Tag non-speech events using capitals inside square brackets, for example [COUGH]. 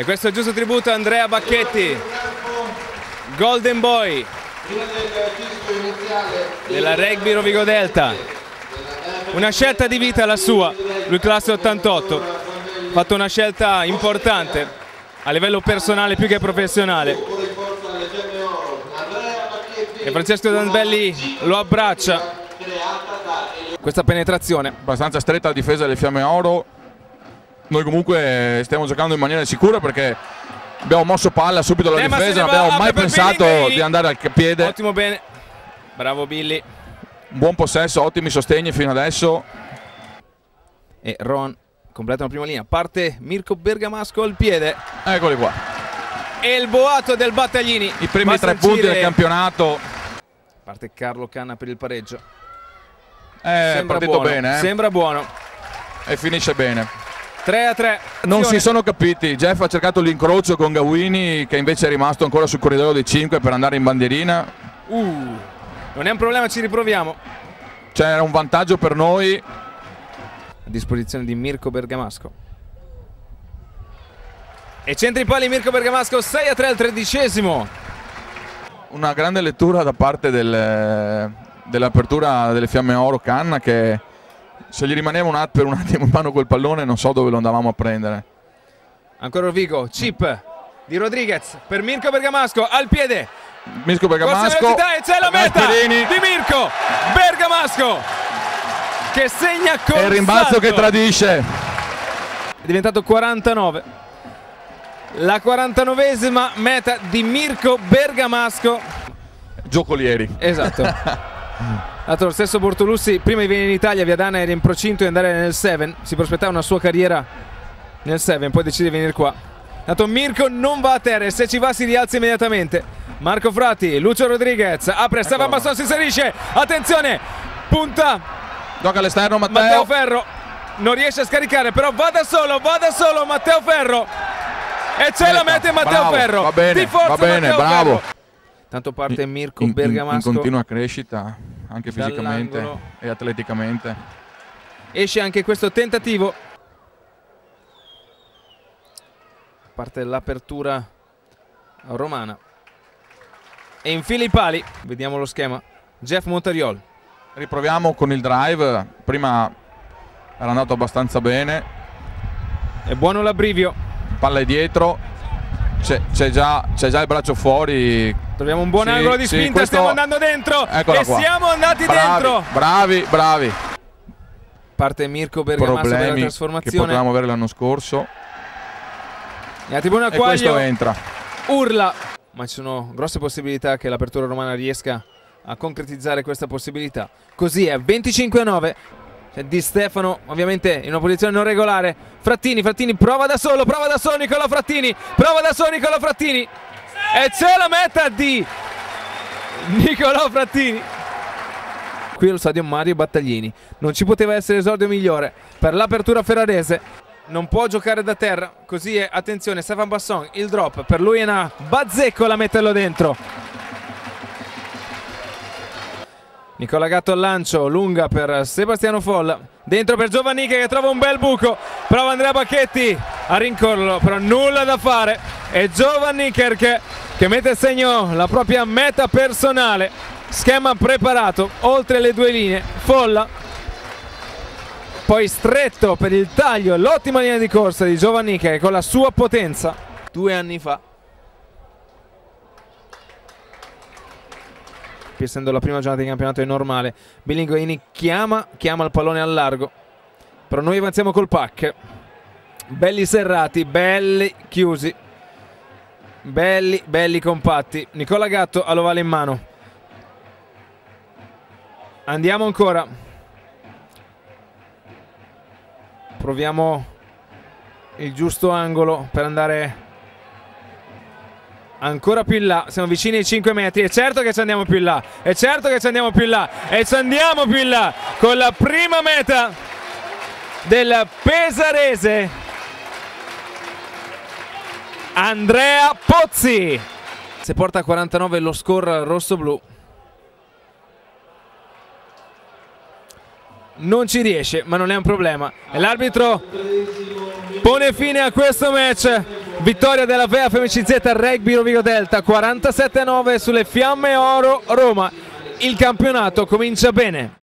E questo è il giusto tributo a Andrea Bacchetti, Golden Boy della Rugby Rovigo Delta. Una scelta di vita la sua, lui classe 88, ha fatto una scelta importante a livello personale più che professionale. E Francesco Zambelli lo abbraccia. Questa penetrazione. Abbastanza stretta la difesa delle Fiamme Oro. Noi comunque stiamo giocando in maniera sicura perché abbiamo mosso palla subito alla Eh, difesa, non abbiamo mai pensato Billy. di andare al piede. Ottimo bene. Bravo Billy. Buon possesso, ottimi sostegni fino adesso. E Ron completa la prima linea. Parte Mirko Bergamasco al piede. Eccoli qua. E il boato del Battaglini. I primi Basta tre punti del campionato. Parte Carlo Canna per il pareggio. È Sembra partito buono, bene eh? Sembra buono. e finisce bene. 3 a 3. Non si sono capiti. Jeff ha cercato l'incrocio con Gawini che invece è rimasto ancora sul corridoio dei 5 per andare in bandierina. Uh, non è un problema, ci riproviamo. C'era un vantaggio per noi. A disposizione di Mirko Bergamasco. E centri pali Mirko Bergamasco 6 a 3 al tredicesimo. Una grande lettura da parte del- dell'apertura delle Fiamme Oro Canna che se gli rimaneva un per un attimo in mano quel pallone non so dove lo andavamo a prendere. Ancora Rovigo, chip di Rodriguez per Mirko Bergamasco al piede. Corsa Bergamasco. e c'è la meta Gasperini. di Mirko Bergamasco che segna con E il rimbalzo che tradisce. È diventato 49. La 49esima meta di Mirko Bergamasco. Giocolieri. Esatto. [LAUGHS] L'altro lo stesso Bortolussi prima di venire in Italia via Dana era in procinto di andare nel 7, si prospettava una sua carriera nel 7, poi decide di venire qua. Tanto Mirko non va a terra e se ci va si rialza immediatamente. Marco Frati, Lucio Rodriguez, apre, Stefan Basson si inserisce, attenzione, punta Gioca all'esterno Matteo. Matteo Ferro, non riesce a scaricare, però va da solo, va da solo Matteo Ferro. E c'è la meta in Matteo Bravo, Ferro. va bene, Di forza va bene, Matteo bravo. Ferro. Tanto parte Mirko In, in- in Bergamasco. continua crescita anche fisicamente e atleticamente. Esce anche questo tentativo. Parte l'apertura romana. E infila i pali. Vediamo lo schema. Jeff Montariol. Riproviamo con il drive. Prima era andato abbastanza bene. È buono l'abbrivio. Palla è dietro. C'è, già, c'è già il braccio fuori. Troviamo un buon Sì, angolo di sì, spinta. questo- Stiamo andando dentro. Eccola e qua. siamo andati Bravi, dentro. Bravi, bravi. Parte Mirko Bergamasco per la Problemi che trasformazione. potevamo avere l'anno scorso. E la tribuna E questo Quaglio entra. urla. Ma ci sono grosse possibilità che l'apertura romana riesca a concretizzare questa possibilità. Così è 25 a 9. C'è Di Stefano, ovviamente in una posizione non regolare. Frattini, Frattini prova da solo, prova da solo Nicola Frattini. Prova da solo Nicola Frattini. E c'è la meta di Nicola Frattini. Qui allo stadio Mario Battaglini. Non ci poteva essere esordio migliore per l'apertura ferrarese. Non può giocare da terra, così è, attenzione, Stefan Basson, il drop, per lui è una bazzeccola metterlo dentro. Nicola Gatto al lancio, lunga per Sebastiano Folla, dentro per Giovanniche che trova un bel buco, prova Andrea Bacchetti a rincorrerlo, però nulla da fare. E Giovanni che, che mette a segno la propria meta personale, schema preparato, oltre le due linee, Folla poi stretto per il taglio, l'ottima linea di corsa di Giovanni che con la sua potenza due anni fa. Essendo la prima giornata di campionato è normale. Bilinguini chiama, chiama il pallone al largo. Però noi avanziamo col pack. Belli serrati, belli chiusi. Belli, belli compatti. Nicola Gatto all'ovale in mano. Andiamo ancora. Proviamo il giusto angolo per andare ancora più in là. Siamo vicini ai 5 metri. È certo che ci andiamo più in là. È certo che ci andiamo più in là. E ci andiamo più in là con la prima meta del Pesarese. Andrea Pozzi. Se porta a 49 lo score rosso-blu. non ci riesce, ma non è un problema. L'arbitro pone fine a questo match Vittoria della VEA FMCZ Rugby Rovigo Delta 47-9 sulle Fiamme Oro Roma. Il campionato comincia bene.